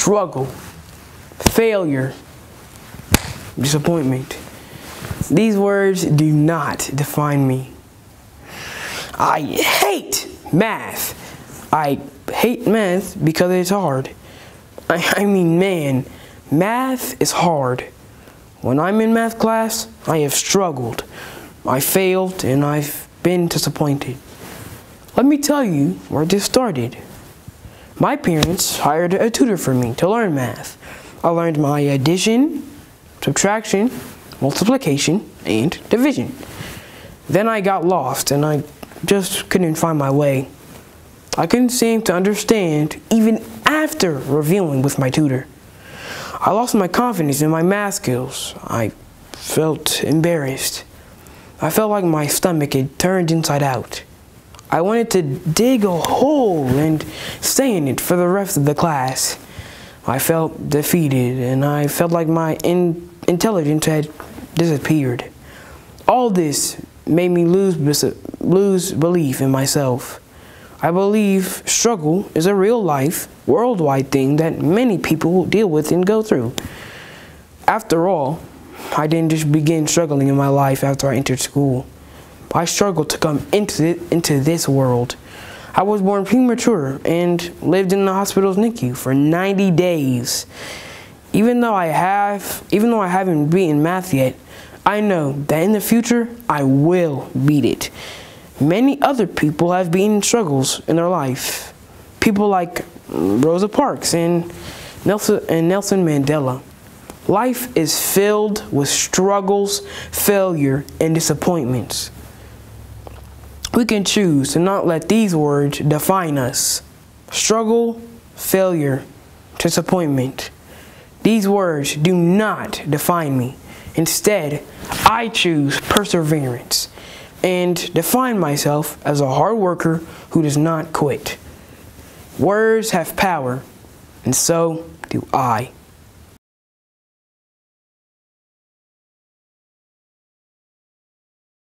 struggle, failure, disappointment. These words do not define me. I hate math. I hate math because it's hard. I, I mean, man, math is hard. When I'm in math class, I have struggled. I failed and I've been disappointed. Let me tell you where this started. My parents hired a tutor for me to learn math. I learned my addition, subtraction, multiplication, and division. Then I got lost and I just couldn't find my way. I couldn't seem to understand even after reviewing with my tutor. I lost my confidence in my math skills. I felt embarrassed. I felt like my stomach had turned inside out. I wanted to dig a hole and stay in it for the rest of the class. I felt defeated and I felt like my in intelligence had disappeared. All this made me lose, lose belief in myself. I believe struggle is a real life, worldwide thing that many people deal with and go through. After all, I didn't just begin struggling in my life after I entered school. I struggled to come into, into this world. I was born premature and lived in the hospital's NICU for 90 days. Even though I have, even though I haven't beaten math yet, I know that in the future I will beat it. Many other people have been struggles in their life. People like Rosa Parks and Nelson, and Nelson Mandela. Life is filled with struggles, failure, and disappointments. We can choose to not let these words define us. Struggle, failure, disappointment. These words do not define me. Instead, I choose perseverance and define myself as a hard worker who does not quit. Words have power, and so do I.